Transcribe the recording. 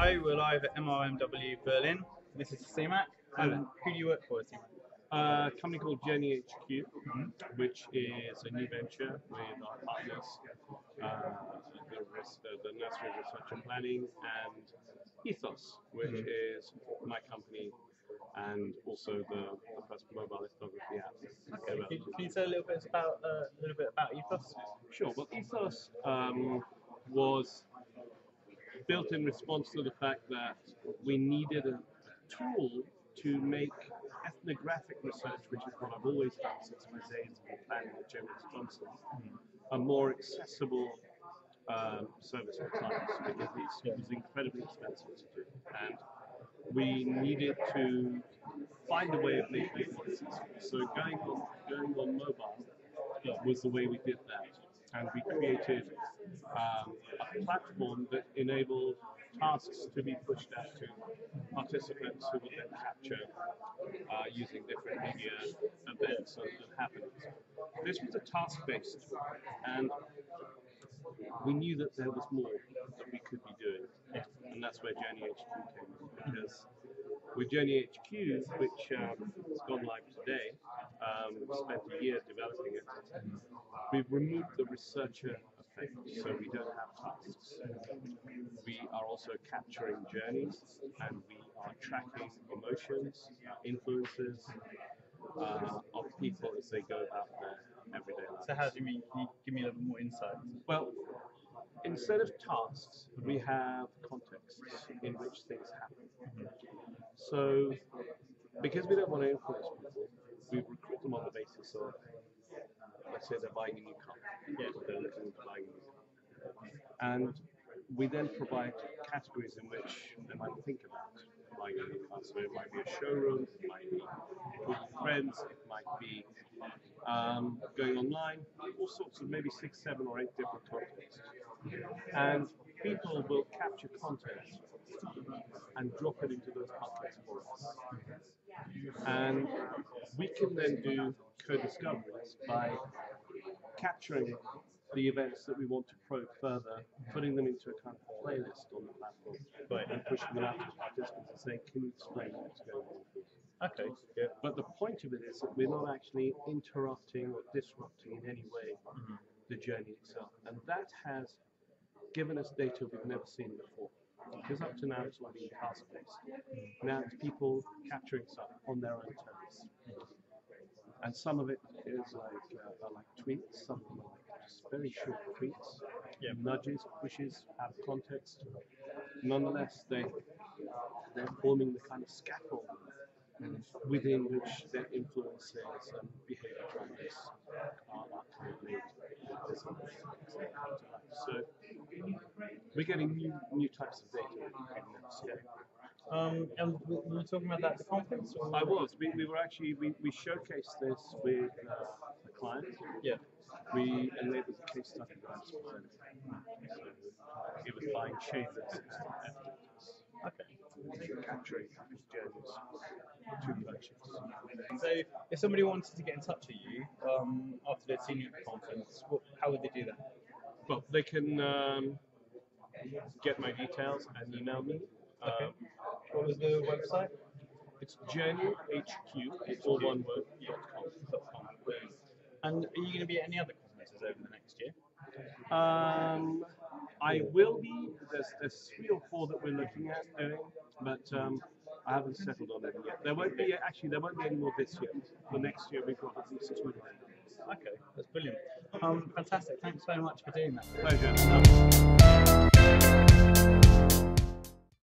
Hi, we're live at MRMW Berlin. This is Siamack. And who do you work for, Siamack? Uh, a company called Journey HQ, which is a new venture with our partners, uh, the, res- uh, the Nursery Research and Planning, and Ethos, which is my company and also the, the first mobile ethnography app. Okay. Can, can you tell a little bit about uh, a little bit about Ethos? Sure. Well, Ethos um, was built in response to the fact that we needed a tool to make ethnographic research, which is what I've always done since my days of planning with James Johnson, a more accessible um, service for clients because it's, it was incredibly expensive to do. And we needed to find a way of making it more accessible. So going on, going on mobile was the way we did that. And we created um, a platform that enabled tasks to be pushed out to participants who would then capture uh, using different media events and happenings. This was a task-based and we knew that there was more that we could be doing, and that's where Journey HQ came in. Because with Journey HQ, which um, has gone live today, um, spent a year developing it. We've removed the researcher effect, so we don't have tasks. We are also capturing journeys, and we are tracking emotions, influences uh, of people as they go about their everyday lives. So how do you mean? Can you give me a little more insight? Well, instead of tasks, we have contexts in which things happen. So, because we don't want to influence people, we recruit of, let's say they're buying a new car, Yeah. or they're looking buying a new car. And we then provide categories in which they might think about buying a new car. So it might be a showroom, it might be with friends, it might be um, going online, all sorts of maybe six, seven, or eight different contexts. And people will capture content and drop it into those buckets for us. And we can then do co-discoveries by capturing the events that we want to probe further, putting them into a kind of playlist on the platform, Right. and pushing them out to participants and saying, can you explain what's going on? please?" Okay. Yeah. But the point of it is that we're not actually interrupting or disrupting in any way mm-hmm. the journey itself. And that has given us data we've never seen before. Because up to now it's all been task based. Now it's people capturing stuff on their own terms. And some of it is like uh, are like tweets, some are like just very short tweets, Yeah. nudges, pushes out of context. Nonetheless, they they're forming the kind of scaffold within which their influences and behavior drivers are, are currently so we're getting new new types of data we've never seen. Um, and we we were talking about that at the conference? Or? I was. We, we were actually we, we showcased this with uh, a client. Yeah. We enabled a case study that I was presenting. So it was buying shavers and. Okay. capturing journeys to purchase. So if somebody wanted to get in touch with you um, after they'd seen you at the conference, what, how would they do that? Well, they can um, get my details and email me. Okay. Um, What was the website? it's Journey HQ, it's all one word, dot com. And are you going to be at any other conferences over the next year? Um, I will be. There's, there's three or four that we're looking at doing, but um, I haven't settled on them yet. There won't be actually. There won't be any more this year. For next year, we've got at least two. Okay, that's brilliant. Um, fantastic. Thanks very much for doing that. Pleasure.